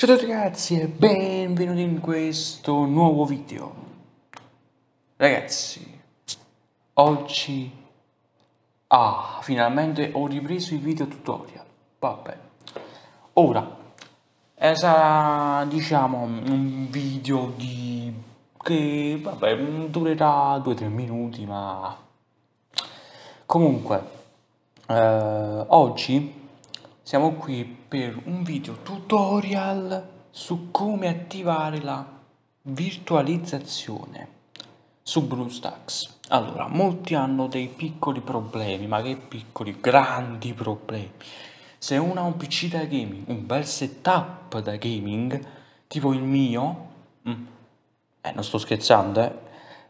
Ciao a tutti ragazzi e benvenuti in questo nuovo video. Ragazzi, oggi... Ah, finalmente ho ripreso i video tutorial. Vabbè. Ora, sarà diciamo un video di... che vabbè durerà 2-3 minuti ma... Comunque, eh, oggi siamo qui per un video tutorial su come attivare la virtualizzazione su BlueStacks. Allora, molti hanno dei piccoli problemi, ma che piccoli, grandi problemi. Se uno ha un PC da gaming, un bel setup da gaming, tipo il mio, mm, eh, non sto scherzando, eh,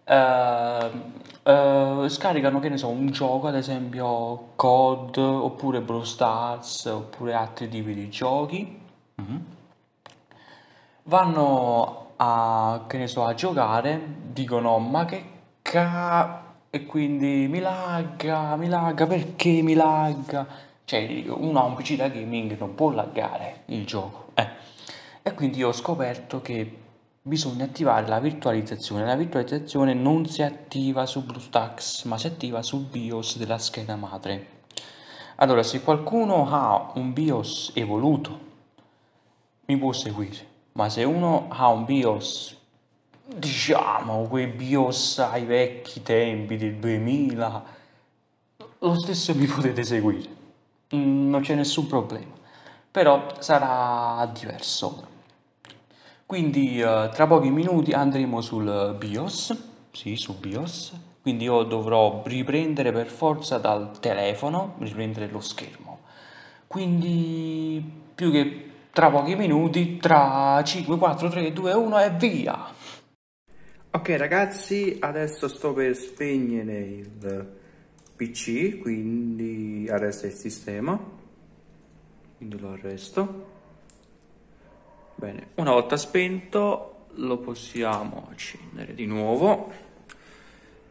uh, uh, scaricano che ne so un gioco ad esempio COD oppure Brawl Stars oppure altri tipi di giochi mm-hmm. vanno a che ne so a giocare dicono ma che ca e quindi mi lagga mi lagga perché mi lagga cioè uno ha un PC da gaming non può laggare il gioco eh. e quindi ho scoperto che bisogna attivare la virtualizzazione. La virtualizzazione non si attiva su BlueStacks, ma si attiva sul BIOS della scheda madre. Allora, se qualcuno ha un BIOS evoluto, mi può seguire, ma se uno ha un BIOS, diciamo, quei BIOS ai vecchi tempi del 2000, lo stesso mi potete seguire, mm, non c'è nessun problema, però sarà diverso. Quindi uh, tra pochi minuti andremo sul BIOS, sì, su BIOS, quindi io dovrò riprendere per forza dal telefono, riprendere lo schermo. Quindi più che tra pochi minuti, tra 5, 4, 3, 2, 1 e via! Ok ragazzi, adesso sto per spegnere il PC, quindi arresta il sistema, quindi lo arresto. Bene, una volta spento lo possiamo accendere di nuovo.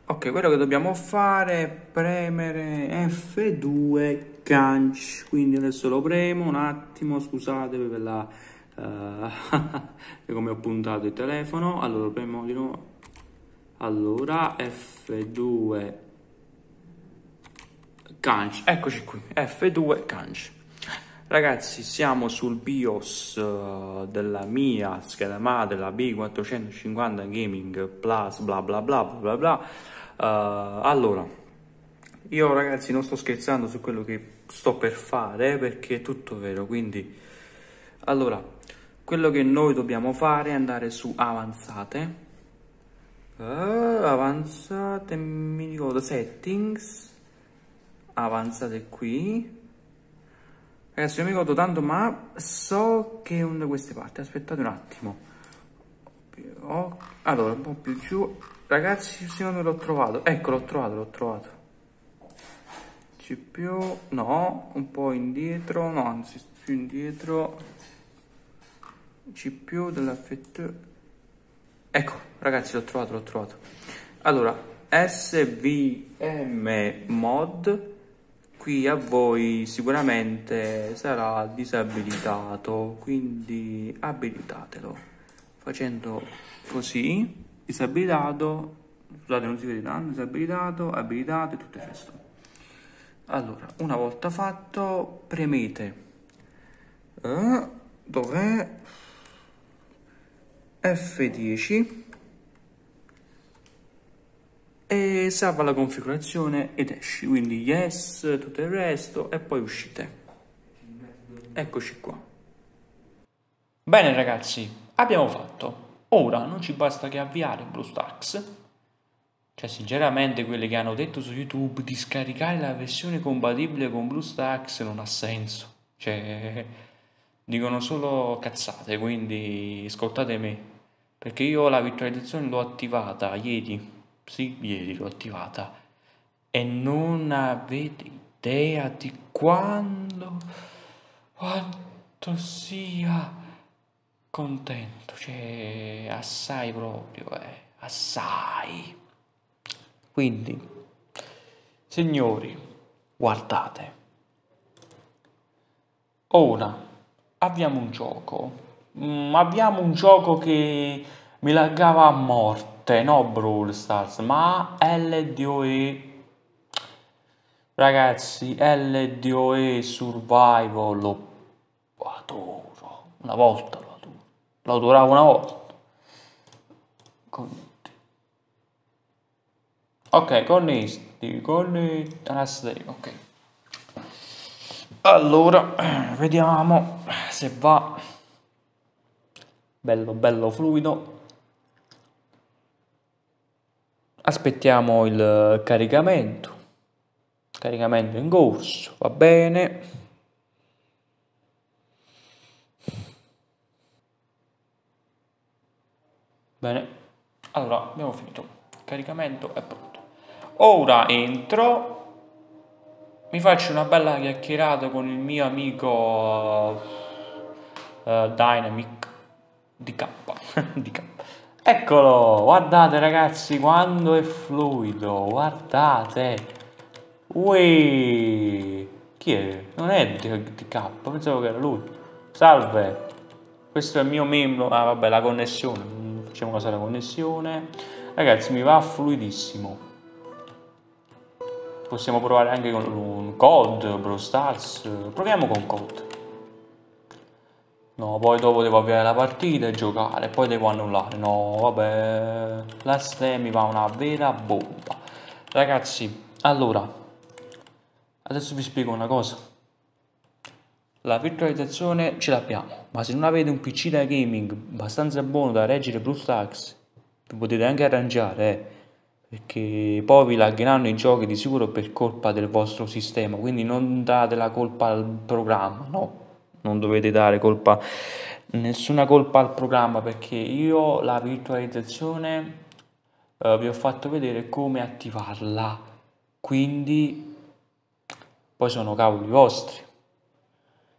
Ok, quello che dobbiamo fare è premere F2 ganch, quindi adesso lo premo un attimo, scusate per la... Uh, come ho puntato il telefono, allora lo premo di nuovo. Allora, F2 ganch, eccoci qui, F2 ganch. Ragazzi, siamo sul BIOS uh, della mia scheda madre, la B450 Gaming Plus, bla bla bla bla bla. Uh, allora, io ragazzi non sto scherzando su quello che sto per fare perché è tutto vero, quindi... Allora, quello che noi dobbiamo fare è andare su avanzate. Uh, avanzate, mi ricordo, settings. Avanzate qui Ragazzi, non mi ricordo tanto, ma so che è una di queste parti. Aspettate un attimo. Oh, allora, un po' più giù. Ragazzi, secondo me l'ho trovato. Ecco, l'ho trovato, l'ho trovato. C più... No, un po' indietro. No, anzi, più indietro. C più dell'affetto... Ecco, ragazzi, l'ho trovato, l'ho trovato. Allora, SVM mod qui a voi sicuramente sarà disabilitato quindi abilitatelo. Facendo così disabilitato scusate non si vede tanto disabilitato abilitato e tutto il resto. Allora una volta fatto premete. Eh, dov'è? F10 e salva la configurazione ed esci, quindi yes, tutto il resto e poi uscite. Eccoci qua. Bene ragazzi, abbiamo fatto. Ora non ci basta che avviare BlueStacks. Cioè sinceramente quelli che hanno detto su YouTube di scaricare la versione compatibile con BlueStacks non ha senso. Cioè dicono solo cazzate, quindi ascoltate me. Perché io la virtualizzazione l'ho attivata ieri sì, ieri l'ho attivata e non avete idea di quando, quanto sia contento, cioè assai proprio, eh, assai. Quindi, signori, guardate, ora abbiamo un gioco. Mm, abbiamo un gioco che mi laggava a morte, no Brawl Stars, ma LDOE. Ragazzi, LDOE Survival lo adoro. Una volta lo adoro. Lo adoravo una volta. Ok, connessi, connessi, ok. Allora, vediamo se va bello bello fluido. Aspettiamo il caricamento. Caricamento in corso, va bene. Bene, allora abbiamo finito. Caricamento è pronto. Ora entro mi faccio una bella chiacchierata con il mio amico uh, Dynamic DK. DK. Eccolo, guardate ragazzi quando è fluido, guardate. Ui, chi è? Non è DK, pensavo che era lui. Salve, questo è il mio membro. Ah vabbè, la connessione, facciamo cosa la connessione. Ragazzi, mi va fluidissimo. Possiamo provare anche con un COD, Brawl Stars. Proviamo con COD. No, poi dopo devo avviare la partita e giocare, poi devo annullare. No, vabbè, la STE mi va una vera bomba. Ragazzi, allora, adesso vi spiego una cosa. La virtualizzazione ce l'abbiamo, ma se non avete un PC da gaming abbastanza buono da reggere BlueStacks, vi potete anche arrangiare, eh perché poi vi lagheranno i giochi di sicuro per colpa del vostro sistema, quindi non date la colpa al programma, no, non dovete dare colpa, nessuna colpa al programma perché io la virtualizzazione eh, vi ho fatto vedere come attivarla, quindi poi sono cavoli vostri.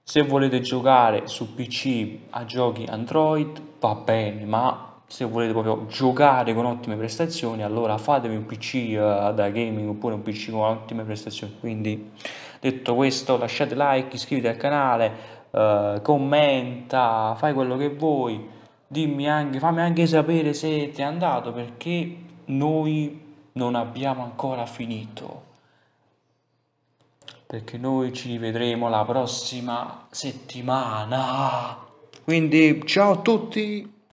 Se volete giocare su PC a giochi Android va bene, ma se volete proprio giocare con ottime prestazioni allora fatevi un PC uh, da gaming oppure un PC con ottime prestazioni quindi detto questo lasciate like iscrivetevi al canale uh, commenta fai quello che vuoi dimmi anche fammi anche sapere se ti è andato perché noi non abbiamo ancora finito. Perché noi ci rivedremo la prossima settimana. Quindi ciao a tutti